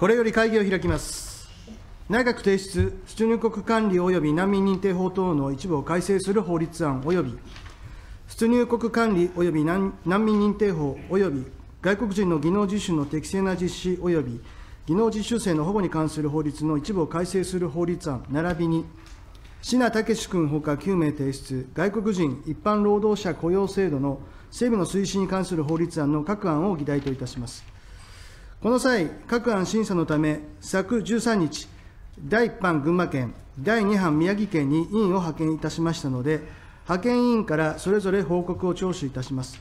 これより会議を開きます。内閣提出、出入国管理及び難民認定法等の一部を改正する法律案及び、出入国管理及び難民認定法及び外国人の技能実習の適正な実施及び技能実習生の保護に関する法律の一部を改正する法律案並びに、椎名武志君ほか9名提出、外国人一般労働者雇用制度の整備の推進に関する法律案の各案を議題といたします。この際、各案審査のため、昨13日、第1版群馬県、第2版宮城県に委員を派遣いたしましたので、派遣委員からそれぞれ報告を聴取いたします。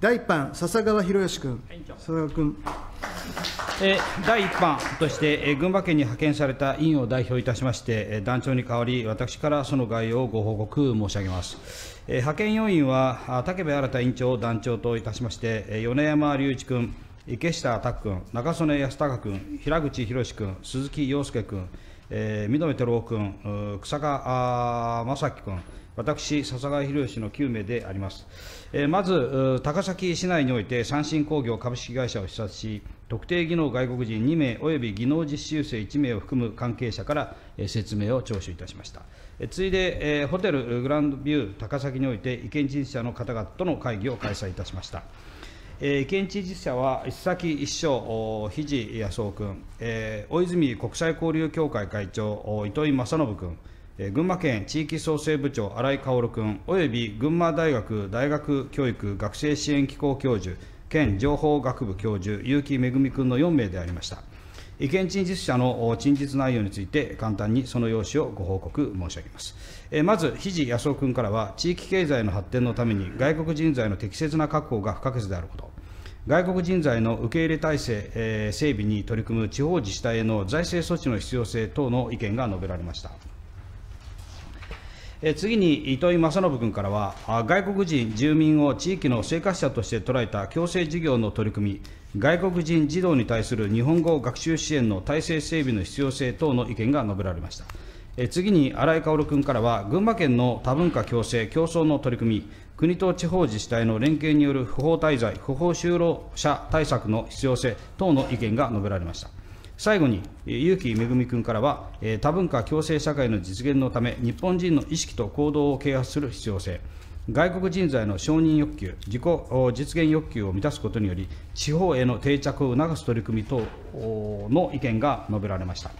第1版、笹川博義君。笹川君。えー第1版として、えー群馬県に派遣された委員を代表いたしまして、えー団長に代わり、私からその概要をご報告申し上げます。えー派遣要員は、あ武部新委員長を団長といたしまして、えー米山隆一君、池下拓君、中曽根康隆君、平口博君、鈴木陽介君、えー、見留照夫君、うー草加正樹君、私、笹川博義の9名であります。えーまず、高崎市内において三振工業株式会社を視察し、特定技能外国人2名及び技能実習生1名を含む関係者から、えー説明を聴取いたしました。えー次いで、えーホテルグランドビュー高崎において、意見陳謝の方々との会議を開催いたしました。えー、県知事者は、石崎一生、肘康夫君、えー大泉国際交流協会会長、糸井正信君、えー群馬県地域創生部長、新井薫君、および群馬大学大学教育学生支援機構教授、県情報学部教授、結城恵君の4名でありました。意見陳述者の陳述内容について、簡単にその用紙をご報告申し上げます。まず、肘康夫君からは、地域経済の発展のために外国人材の適切な確保が不可欠であること、外国人材の受け入れ体制、えー整備に取り組む地方自治体への財政措置の必要性等の意見が述べられました。え次に糸井正信君からは、あ外国人住民を地域の生活者として捉えた共生事業の取り組み、外国人児童に対する日本語学習支援の体制整備の必要性等の意見が述べられました。次に新井薫君からは、群馬県の多文化共生、競争の取り組み、国と地方自治体の連携による不法滞在、不法就労者対策の必要性等の意見が述べられました。最後に、えー結城めぐみ君からは、多文化共生社会の実現のため、日本人の意識と行動を啓発する必要性、外国人材の承認欲求、自己実現欲求を満たすことにより、地方への定着を促す取り組み等の意見が述べられました。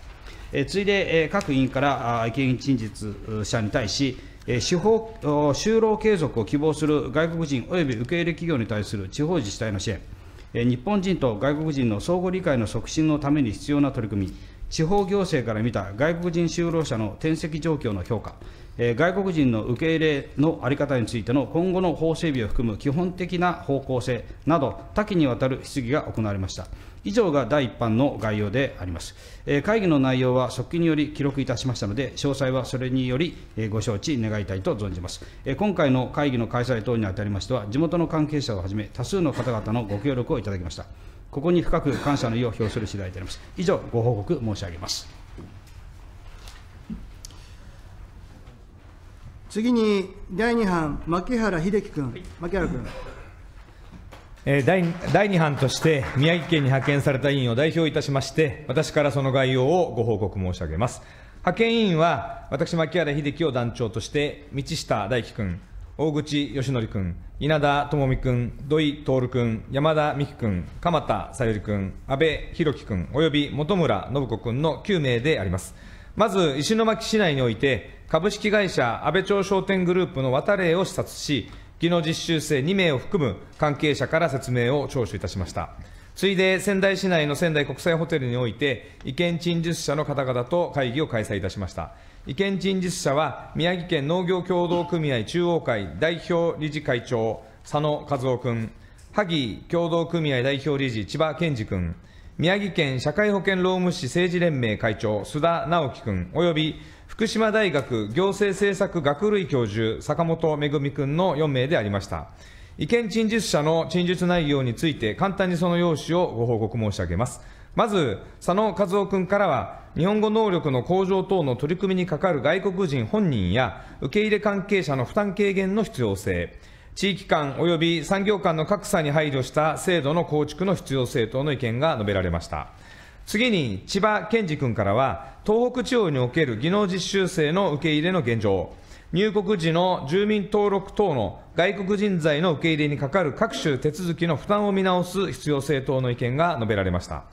えー次いで、各委員から意見陳述者に対し、司法就労継続を希望する外国人及び受け入れ企業に対する地方自治体の支援、日本人と外国人の相互理解の促進のために必要な取り組み、地方行政から見た外国人就労者の転籍状況の評価、外国人の受け入れの在り方についての今後の法整備を含む基本的な方向性など、多岐にわたる質疑が行われました。以上が第一版の概要であります。え会議の内容は速記により記録いたしましたので、詳細はそれによりえご承知願いたいと存じます。え今回の会議の開催等にあたりましては、地元の関係者をはじめ、多数の方々のご協力をいただきました。ここに深く感謝の意を表する次第であります。以上、ご報告申し上げます。次に、第2版、牧原秀樹君。牧原君。えー第第2版として、宮城県に派遣された委員を代表いたしまして、私からその概要をご報告申し上げます。派遣委員は、私、牧原秀樹を団長として、道下大輝君、大口義則君、稲田智美君、土井徹君、山田美希君、鎌田さゆり君、安倍博樹君、および本村信子君の9名であります。まず、石巻市内において、株式会社安倍町商店グループの渡礼を視察し、技能実習生2名を含む関係者から説明を聴取いたしました。次いで仙台市内の仙台国際ホテルにおいて、意見陳述者の方々と会議を開催いたしました。意見陳述者は、宮城県農業協同組合中央会代表理事会長、佐野和夫君、萩協同組合代表理事、千葉健二君、宮城県社会保険労務士政治連盟会長、須田直樹君、および福島大学行政政策学類教授、坂本めぐみ君の4名でありました。意見陳述者の陳述内容について、簡単にその用紙をご報告申し上げます。まず、佐野和夫君からは、日本語能力の向上等の取り組みにかかる外国人本人や、受け入れ関係者の負担軽減の必要性、地域間及び産業間の格差に配慮した制度の構築の必要性等の意見が述べられました。次に、千葉健二君からは、東北地方における技能実習生の受け入れの現状、入国時の住民登録等の外国人材の受け入れにかかる各種手続きの負担を見直す必要性等の意見が述べられました。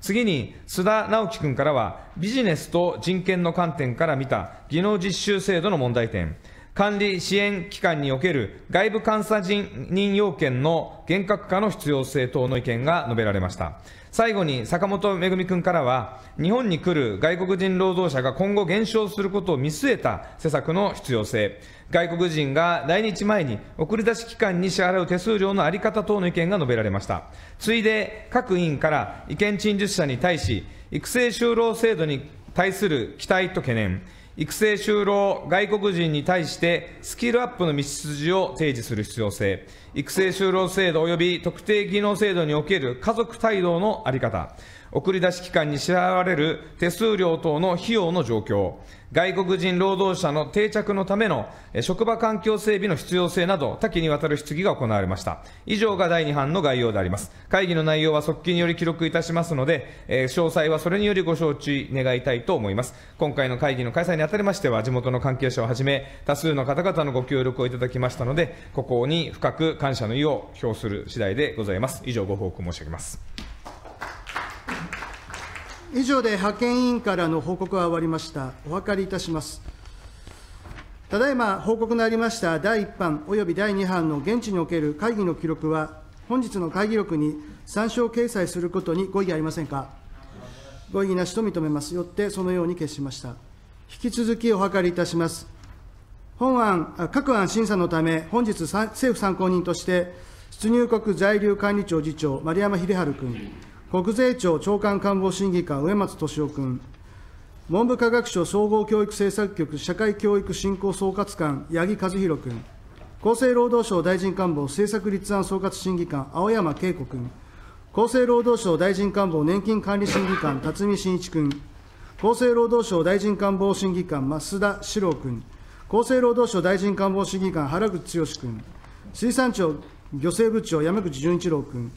次に、須田直樹君からは、ビジネスと人権の観点から見た技能実習制度の問題点、管理支援機関における外部監査人要件の厳格化の必要性等の意見が述べられました。最後に坂本めぐみ君からは、日本に来る外国人労働者が今後減少することを見据えた施策の必要性、外国人が来日前に送り出し機関に支払う手数料の在り方等の意見が述べられました。次いで各委員から意見陳述者に対し、育成就労制度に対する期待と懸念、育成就労外国人に対してスキルアップの道筋を提示する必要性、育成就労制度及び特定技能制度における家族帯同の在り方、送り出し機関に支払われる手数料等の費用の状況、外国人労働者の定着のための職場環境整備の必要性など、多岐にわたる質疑が行われました。以上が第2版の概要であります。会議の内容は速記により記録いたしますので、えー、詳細はそれによりご承知願いたいと思います。今回の会議の開催にあたりましては、地元の関係者をはじめ、多数の方々のご協力をいただきましたので、ここに深く感謝の意を表する次第でございます。以上、ご報告申し上げます。以上で派遣委員からの報告は終わりました。お分かりいたします。ただいま報告のありました第1版および第2版の現地における会議の記録は、本日の会議録に参照掲載することにご異議ありませんか？ご異議なしと認めます。よってそのように決しました。引き続きお諮りいたします。本案、各案審査のため、本日政府参考人として、出入国在留管理庁次長、丸山秀治君、国税庁長官官房審議官、植松俊夫君、文部科学省総合教育政策局社会教育振興総括官、八木和弘君、厚生労働省大臣官房政策立案総括審議官、青山恵子君、厚生労働省大臣官房年金管理審議官、辰巳真一君、厚生労働省大臣官房審議官、増田史郎君、厚生労働省大臣官房審議官、原口剛君、水産庁漁政部長、山口純一郎君、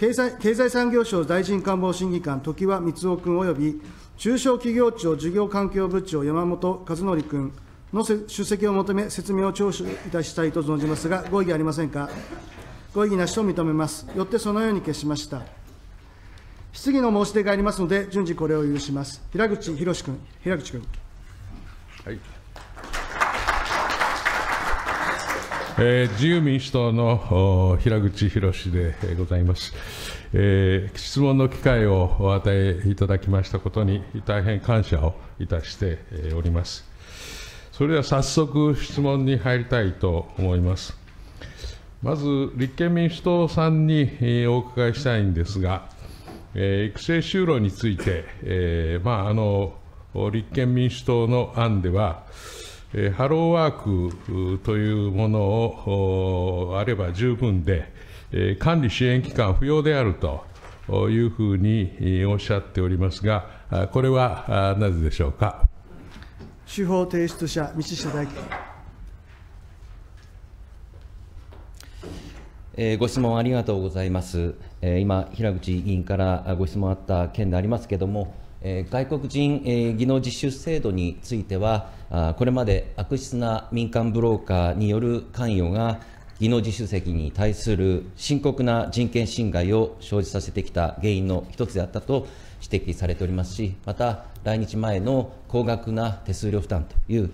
経済経済産業省大臣官房審議官、常盤光雄君および中小企業庁事業環境部長、山本和則君の出席を求め、説明を聴取いたしたいと存じますが、ご異議ありませんか？ご異議なしと認めます。よってそのように決しました。質疑の申し出がありますので、順次これを許します。平口博君、平口君。はいえー、自由民主党の平口博でございます、えー、質問の機会をお与えいただきましたことに大変感謝をいたしております。それでは早速質問に入りたいと思います。まず、立憲民主党さんにお伺いしたいんですが、えー、育成就労について、えーまあ、あの立憲民主党の案では、ハローワークというものをあれば十分で、え管理支援機関不要であるというふうにおっしゃっておりますが、これはなぜでしょうか？司法提出者、道下大臣。えー、ご質問ありがとうございます。えー、今、平口委員からご質問あった件でありますけれども、え、外国人、え、技能実習制度については、あこれまで悪質な民間ブローカーによる関与が技能実習席に対する深刻な人権侵害を生じさせてきた原因の一つであったと指摘されておりますし、また来日前の高額な手数料負担という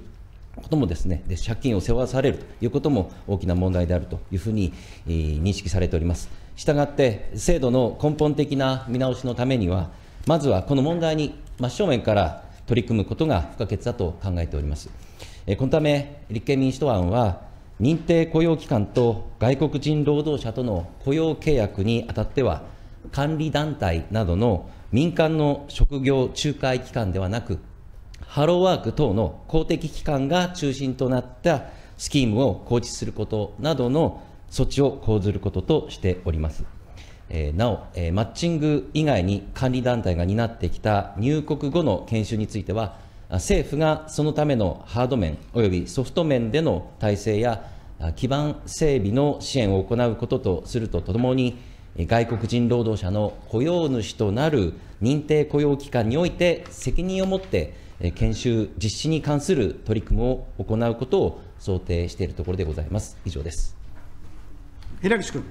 こともですね、で借金を背負わされるということも大きな問題であるというふうに、認識されております。したがって、制度の根本的な見直しのためには、まずはこの問題に真正面から取り組むことが不可欠だと考えております。このため、立憲民主党案は、認定雇用機関と外国人労働者との雇用契約にあたっては、管理団体などの民間の職業仲介機関ではなく、ハローワーク等の公的機関が中心となったスキームを構築することなどの措置を講ずることとしております。えなお、えマッチング以外に管理団体が担ってきた入国後の研修については、政府がそのためのハード面およびソフト面での体制や基盤整備の支援を行うこととするとともに、外国人労働者の雇用主となる認定雇用機関において、責任を持って研修実施に関する取り組みを行うことを想定しているところでございます。以上です。平口君。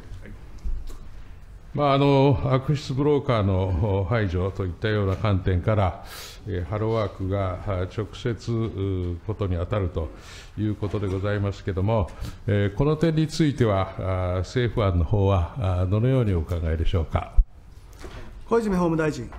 まあ、あの悪質ブローカーの排除といったような観点から、えハローワークが直接ことに当たるということでございますけれども、えこの点については、政府案の方はどのようにお考えでしょうか？小泉法務大臣。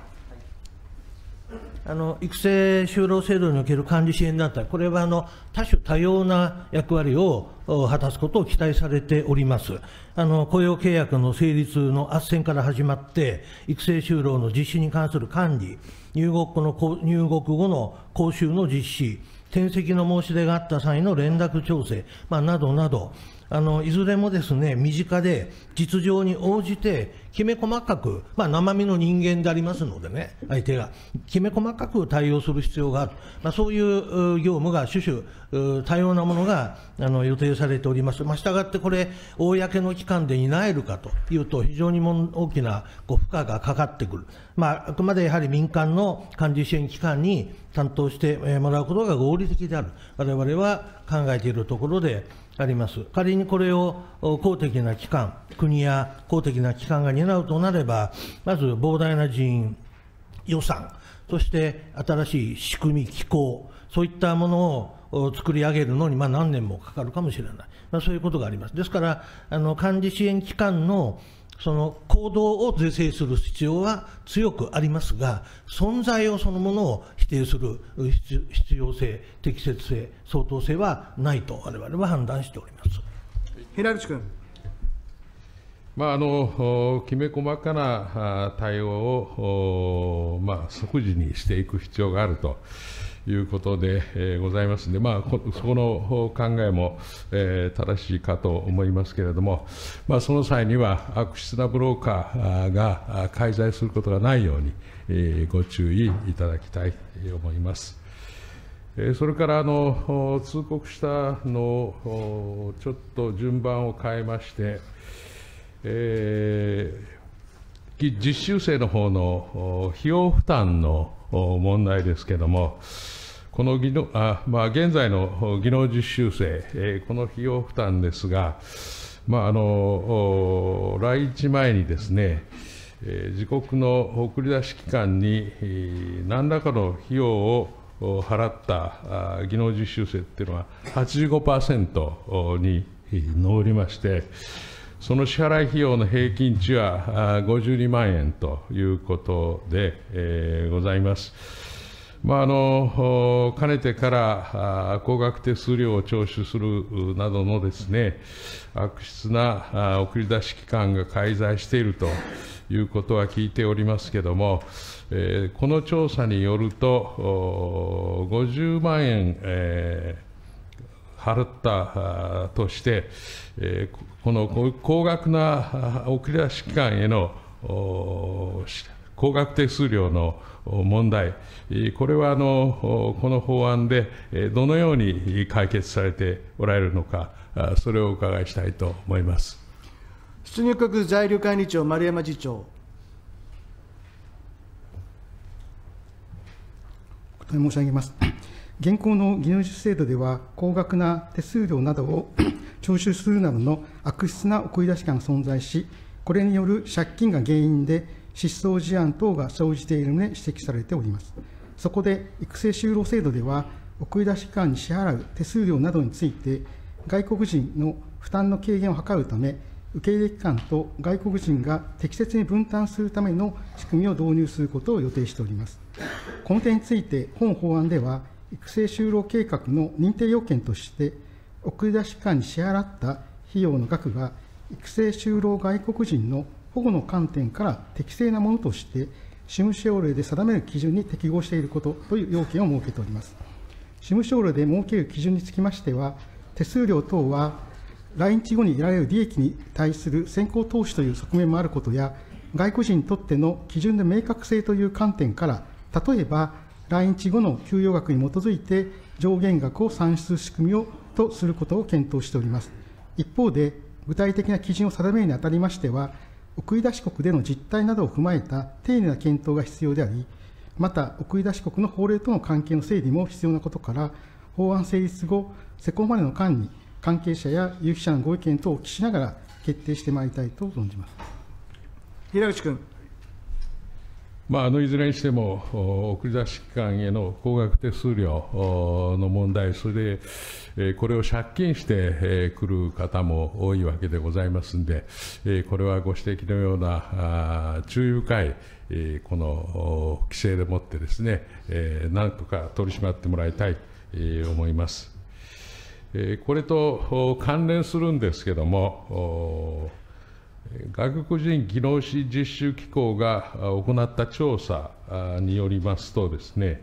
あの育成就労制度における管理支援団体、これはあの多種多様な役割を果たすことを期待されております。あの雇用契約の成立の斡旋から始まって、育成就労の実施に関する管理、入国後の入国後の講習の実施、転籍の申し出があった際の連絡調整、まあ、などなど、あのいずれもですね、身近で実情に応じて、きめ細かく、まあ、生身の人間でありますのでね、相手が、きめ細かく対応する必要がある、まあ、そういう業務が種々、多様なものがあの予定されております。まあ、したがってこれ、公の機関で担えるかというと、非常にも大きなこう負荷がかかってくる。まあ、あくまでやはり民間の管理支援機関に担当してもらうことが合理的である。我々は考えているところであります。仮にこれを公的な機関、国や公的な機関が担うとなれば、まず膨大な人員、予算、そして新しい仕組み、機構、そういったものを作り上げるのに、まあ、何年もかかるかもしれない、まあ、そういうことがあります。ですから、あの管理支援機関のその行動を是正する必要は強くありますが、存在をそのものを否定する必必要性、適切性、相当性はないと、我々は判断しております。平口君。まあ、あのきめ細かなあ対応を、おまあ、即時にしていく必要があるということで、えーございますので、まあ、こそこの考えも、えー正しいかと思いますけれども、まあ、その際には悪質なブローカーが介在することがないように、えーご注意いただきたいと思います。えーそれからあの通告したのをちょっと順番を変えまして、えー実習生の方の費用負担の問題ですけれども、この技能あ、まあ、現在の技能実習生、この費用負担ですが、まあ、あの来日前にですね、自国の送り出し機関にえー何らかの費用を払った技能実習生っていうのは85%に上りまして、その支払い費用の平均値は52万円ということで、えーございます。まあ、あのかねてから高額手数料を徴収するなどのですね悪質な送り出し機関が介在しているということは聞いておりますけれども、えーこの調査によると、50万円、えー払ったあとして、えーこのこ高額なあ送り出し機関への高額手数料のお問題、えーこれはあのおこの法案でえーどのように解決されておられるのか、あそれをお伺いしたいと思います。出入国在留管理庁丸山次長。お答え申し上げます。現行の技能実制度では、高額な手数料などを 徴収するなどの悪質な送り出し感が存在し、これによる借金が原因で失踪事案等が生じている旨指摘されております。そこで、育成就労制度では、送り出し機関に支払う手数料などについて、外国人の負担の軽減を図るため、受け入れ機関と外国人が適切に分担するための仕組みを導入することを予定しております。この点について、本法案では、育成就労計画の認定要件として、送り出し機関に支払った費用の額が、育成就労外国人の保護の観点から適正なものとして、事務省令で定める基準に適合していることという要件を設けております。事務省令で設ける基準につきましては、手数料等は来日後に得られる利益に対する先行投資という側面もあることや、外国人にとっての基準の明確性という観点から、例えば来日後の給与額に基づいて上限額を算出仕組みをとすることを検討しております。一方で、具体的な基準を定めるにあたりましては、送り出し国での実態などを踏まえた丁寧な検討が必要であり、また送り出し国の法令との関係の整理も必要なことから、法案成立後、施行までの間に、関係者や有識者のご意見等をお聞きしながら決定してまいりたいと存じます。平口君。まあ、あのいずれにしても、送り出し機関への高額手数料の問題、それでこれを借金してくる方も多いわけでございますんで、これはご指摘のような注意深いこの規制でもってですね、なんとか取り締まってもらいたいと思います。これと関連するんですけども、外国人技能士実習機構が行った調査によりますとですね、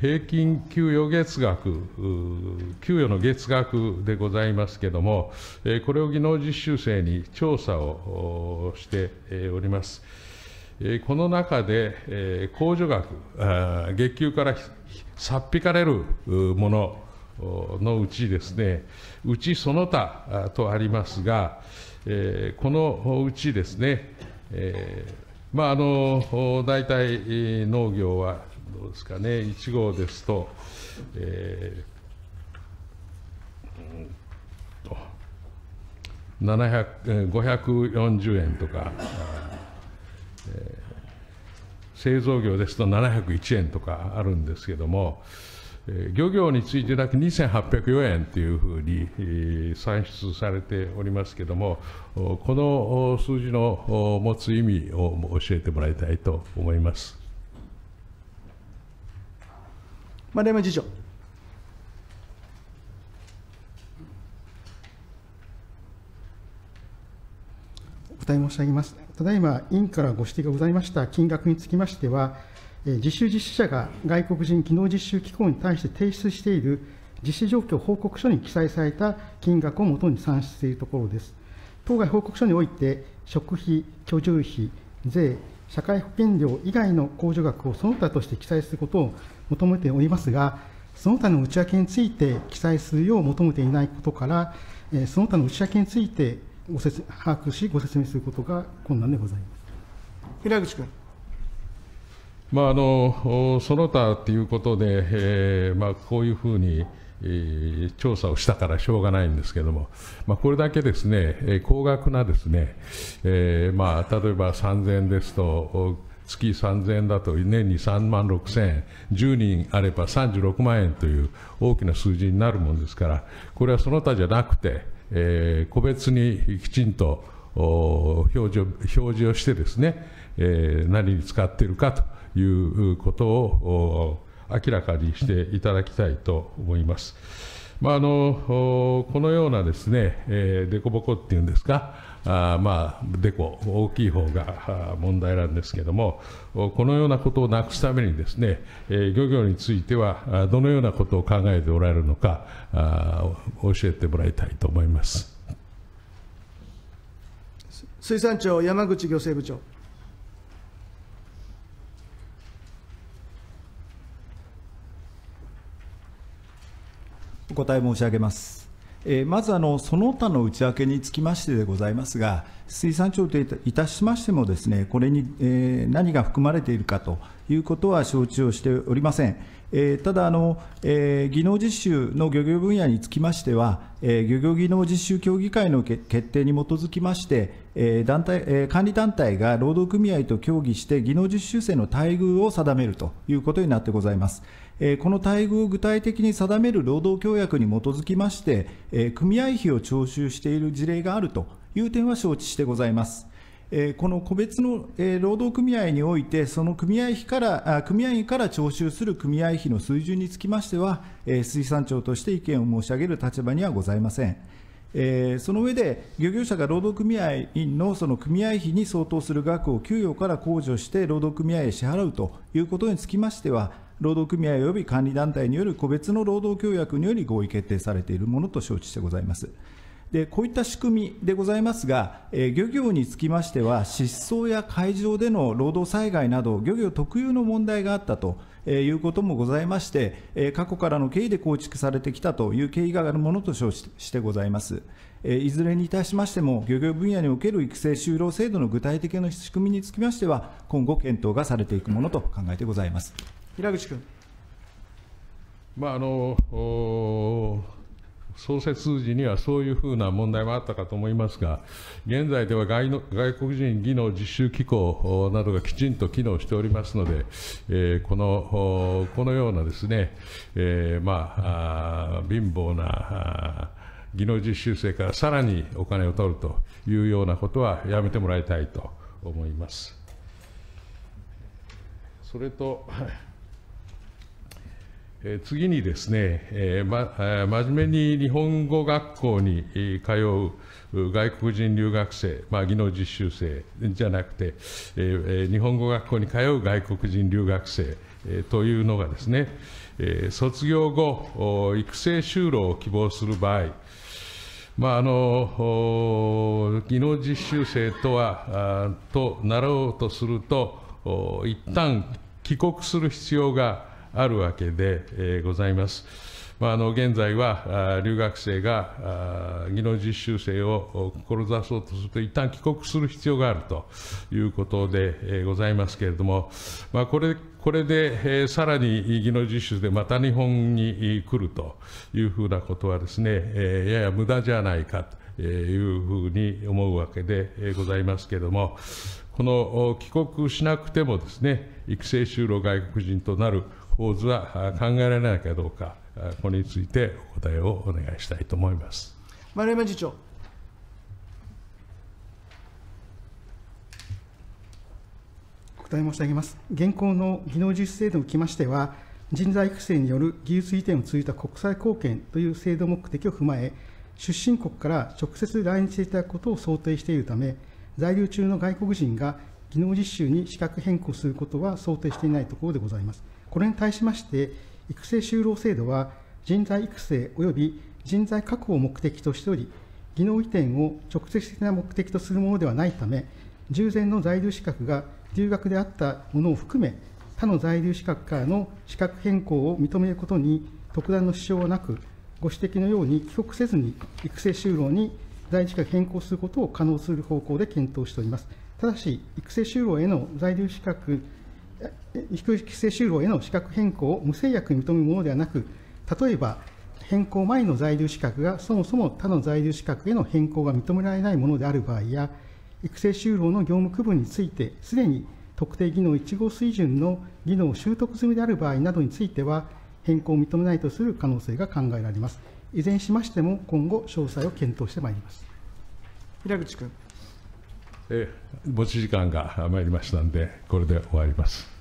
平均給与月額、給与の月額でございますけれども、これを技能実習生に調査をしております。この中で、控除額、月給からさっ引かれるもののうちですね、うちその他とありますが、このうちですね、えー、まああの大体農業はどうですかね、1号ですと、えー、540円とか、えー、製造業ですと701円とかあるんですけども、漁業についてだけ2804円というふうに算出されておりますけれども、この数字の持つ意味を教えてもらいたいと思います。丸山次長。お答え申し上げます。ただいま、委員からご指摘がございました金額につきましては、実習実施者が外国人技能実習機構に対して提出している実施状況報告書に記載された金額をもとに算出しているところです。当該報告書において、食費、居住費、税、社会保険料以外の控除額をその他として記載することを求めておりますが、その他の内訳について記載するよう求めていないことから、その他の内訳についてご説把握し、ご説明することが困難でございます。平口君。まあ、あのその他ということで、えーまあ、こういうふうに、えー、調査をしたからしょうがないんですけれども、まあ、これだけですね、えー、高額なですね、えーまあ、例えば3000円ですと、月3000円だと年に3万6000円、10人あれば36万円という大きな数字になるものですから、これはその他じゃなくて、えー、個別にきちんと表示表示をしてですね、えー、何に使っているかということを明らかにしていただきたいと思います。まあ、あのこのようなですね、えー、凸凹っていうんですか、あまあ、デコ、大きい方が問題なんですけれども、このようなことをなくすためにですね、えー、漁業については、どのようなことを考えておられるのか、あ教えてもらいたいと思います。水産庁山口漁政部長。お答え申し上げます。え、まずあの、その他の内訳につきましてでございますが、水産庁といたしましてもですね、これに、えー、何が含まれているかということは承知をしておりません。えー、ただあの、えー、技能実習の漁業分野につきましては、えー、漁業技能実習協議会の決定に基づきまして、えー団体えー、管理団体が労働組合と協議して、技能実習生の待遇を定めるということになってございます。この待遇を具体的に定める労働協約に基づきまして、組合費を徴収している事例があるという点は承知してございます。この個別の労働組合において、その組合費から組合員から徴収する組合費の水準につきましては、水産庁として意見を申し上げる立場にはございません。その上で、漁業者が労働組合員のその組合費に相当する額を給与から控除して労働組合へ支払うということにつきましては、労働組合及び管理団体による個別の労働協約により合意決定されているものと承知してございます。でこういった仕組みでございますが、えー、漁業につきましては、失踪や海上での労働災害など、漁業特有の問題があったということもございまして、え、過去からの経緯で構築されてきたという経緯があるものと承知してございます。えいずれにいたしましても、漁業分野における育成就労制度の具体的な仕組みにつきましては、今後、検討がされていくものと考えてございます。平口君。まああの創設時にはそういうふうな問題もあったかと思いますが、現在では外の外国人技能実習機構などがきちんと機能しておりますので、えーこのこのようなですね、えーまあ、あ貧乏なあ技能実習生からさらにお金を取るというようなことはやめてもらいたいと思います。それと、次にですね、えま真面目に日本語学校に通う外国人留学生、まあ、技能実習生じゃなくて、え日本語学校に通う外国人留学生、というのがですね、え卒業後、育成就労を希望する場合、まあ、あの技能実習生とはとなろうとすると、一旦帰国する必要があるわけで、ございます。まあ、あの現在は留学生が技能実習生を志そうとすると、一旦帰国する必要があるということで、ございますけれども、まあ、これこれで、えーさらに技能実習でまた日本に来るというふうなことはですね、えやや無駄じゃないかというふうに思うわけでございますけれども、この帰国しなくてもですね、育成就労外国人となる構図はあ考えられないかどうか、あこれについてお答えをお願いしたいと思います。丸山次長。お答え申し上げます。現行の技能実習制度におきましては、人材育成による技術移転を通じた国際貢献という制度目的を踏まえ、出身国から直接来日していただくことを想定しているため、在留中の外国人が技能実習に資格変更することは想定していないところでございます。これに対しまして、育成就労制度は、人材育成及び人材確保を目的としており、技能移転を直接的な目的とするものではないため、従前の在留資格が留学であったものを含め、他の在留資格からの資格変更を認めることに特段の支障はなく、ご指摘のように帰国せずに育成就労に在留資格変更することを可能する方向で検討しております。ただし、育成就労への在留資格、え育成就労への資格変更を無制約に認めるものではなく、例えば、変更前の在留資格がそもそも他の在留資格への変更が認められないものである場合や、育成就労の業務区分について、すでに特定技能1号水準の技能を習得済みである場合などについては、変更を認めないとする可能性が考えられます。いずれにしましても、今後、詳細を検討してまいります。平口君。え持ち時間が参りましたんで、これで終わります。